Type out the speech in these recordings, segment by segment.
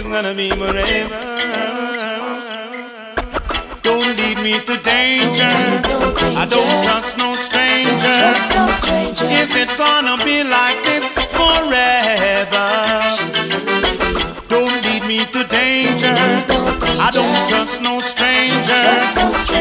gonna be forever. Don't lead me to danger. I don't trust no stranger. Is it gonna be like this forever? Don't lead me to danger. I don't trust no stranger.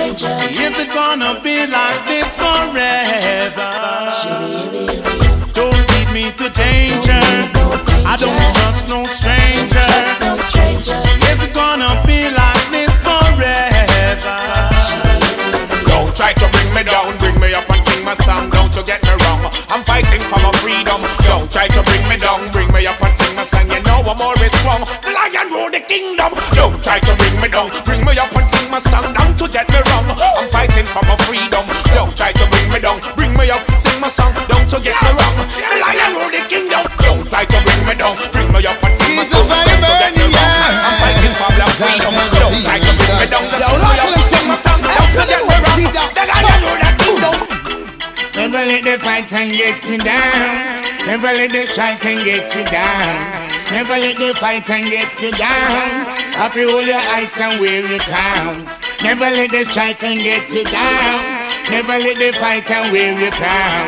Kingdom. Don't try to bring me down, bring me up and sing my song. Don't you get me wrong? I'm fighting for my freedom. Don't try to bring me down, bring me up, sing my song. Don't you get me wrong? Lion rule the kingdom. Don't try to bring me down, bring me up and sing my song. Don't you get me wrong? I'm fighting for black freedom. Don't try to bring me down, just bring me up and sing my song. Don't you get me wrong? The lion rule the kingdom. Never let the fight and get you down. Never let the strike and get you down. Never let the fight and get you down. I feel hold your heights and wear you down. Never let the strike and get you down. Never let the fight and wear you down.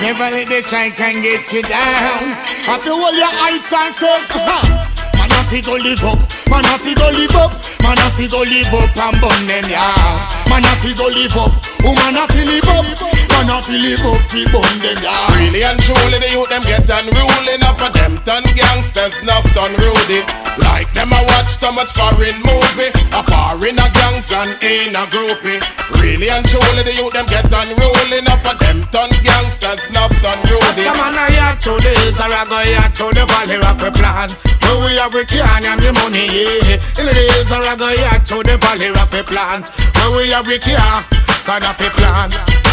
Never let the strike and get you down. I feel hold your heights and say, uh-huh. Man, I fi go live up. Man, I fi go live up. Man, I fi go live up and burn them yeah. Man, I fi go live up. Woman, I fi live up. Man, I fi live up. Fi burn them yeah. Really and truly, the youth them get unruly. Enough of them turn gangsters, enough done rudy. Like them I watch too much foreign movie. A par in a gangs and in a groupie. Really and truly, the youth them get unruly. Enough of them turn gangsters, enough done rudy. Come on, I yacht to this, or I go yacht to the valley of a plant. Where we have we can and the money, yeah. In the days, or I go yacht to the valley of a plant. Where we have we can, God of a plant.